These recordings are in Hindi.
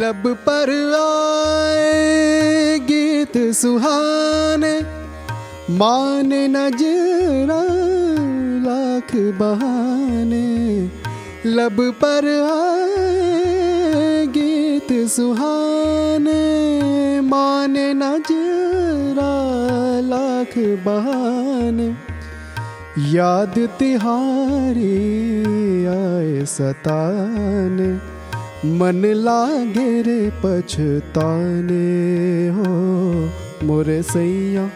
लब पर आए गीत सुहाने माने नजरा लाख बहाने लब पर आए गीत सुहाने माने नजरा लाख बहाने याद तिहारी आए सताने मन लागे रे पछताने हो। मोरे सैया,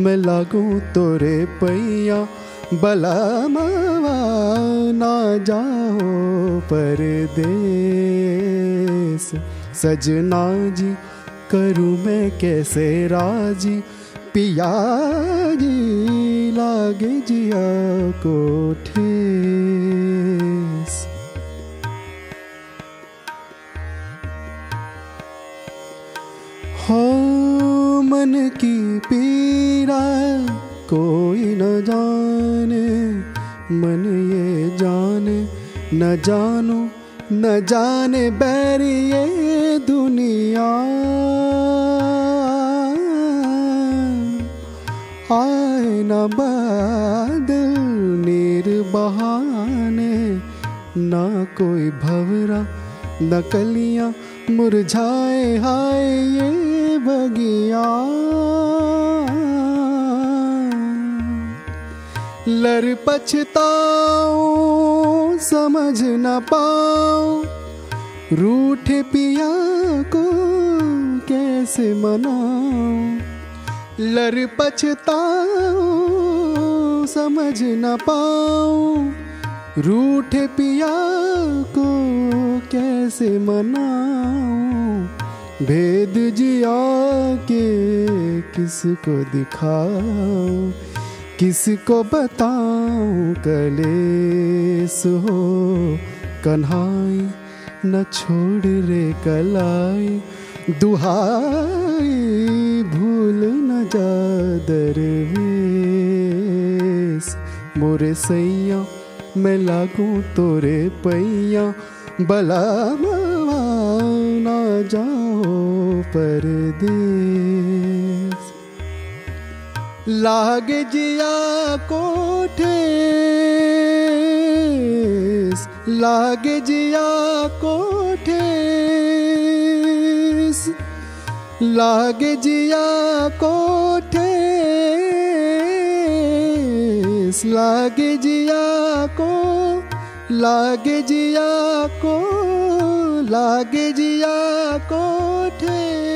मैं लागू तोरे पैया। बला मावा ना जाओ परदेस। सजना जी, करूँ मैं कैसे राज़ी? पिया जी लागे जिया को ठेस मन की पीड़ा कोई न जाने, मन ये जाने, न जानो, न जाने बैरी ये दुनिया। आए न बादल नीर बहाने ना कोई भवरा, न कलियाँ मुरझाए हाय ये लर पछताओ समझ न पाओ रूठ पिया को कैसे मनाओ लर पछताओ समझ न पाओ रूठ पिया को कैसे मनाओ भेद जिया के किसको दिखाऊँ? किसको बताऊँ कलेस हो? कन्हाई न छोड़ रे कलाई। दुहाई भूल न जा दरवेश। मोरे सैया, मैं लागू तोरे पैया। बला ना जाओ परदेस लागे जिया कोठे? लागे जिया कोठे? लागे जिया कोठे? लागे जिया को, लागे जिया को, लागे जिया कोठे?